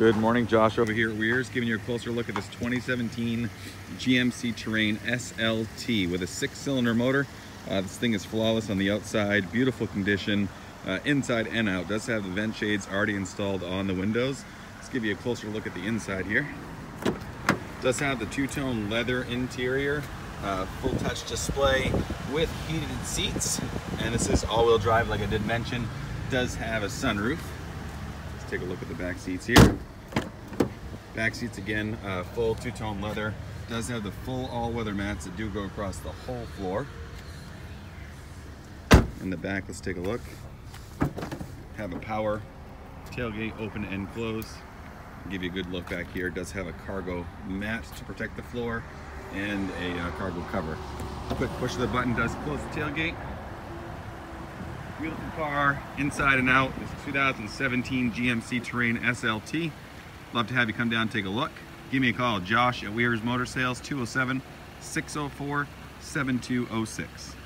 Good morning, Josh over here at Weirs, giving you a closer look at this 2017 GMC Terrain SLT with a six-cylinder motor. Uh, this thing is flawless on the outside, beautiful condition, uh, inside and out. Does have the vent shades already installed on the windows. Let's give you a closer look at the inside here. Does have the two-tone leather interior, uh, full touch display with heated seats, and this is all-wheel drive, like I did mention. Does have a sunroof. Take a look at the back seats here. Back seats again, uh, full two-tone leather. Does have the full all-weather mats that do go across the whole floor. In the back, let's take a look. Have a power tailgate open and close. Give you a good look back here. Does have a cargo mat to protect the floor and a uh, cargo cover. Quick push of the button does close the tailgate. Beautiful car, inside and out. This 2017 GMC Terrain SLT. Love to have you come down take a look. Give me a call, Josh at Weirs Motor Sales, 207 604 7206.